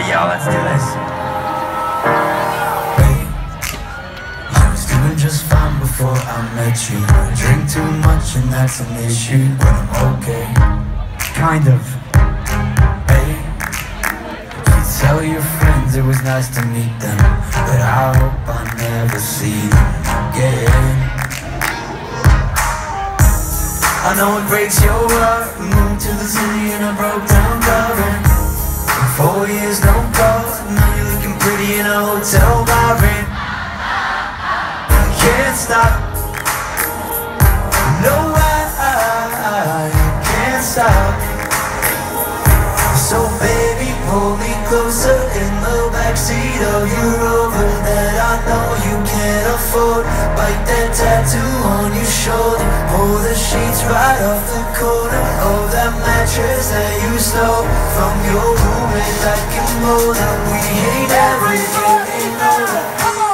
go, let's do this. I was doing just fine before I met you. I drink too much and that's an issue, but I'm okay. Kind of. Hey, you tell your friends it was nice to meet them, but I hope I never see them again. I know it breaks your heart. Moved to the city in a broke down stop. No, I can't stop. So baby, pull me closer in the backseat of your Rover that I know you can't afford. Bite that tattoo on your shoulder. Pull the sheets right off the corner of that mattress that you stole from your roommate back in Boulder. We ain't ever getting older.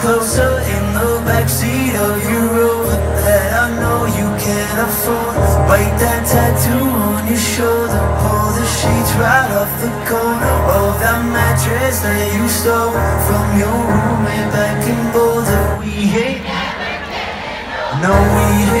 Closer in the backseat of your Rover that I know you can't afford. Bite that tattoo on your shoulder, pull the sheets right off the corner of that mattress that you stole from your roommate back in Boulder. We ain't, no, we ain't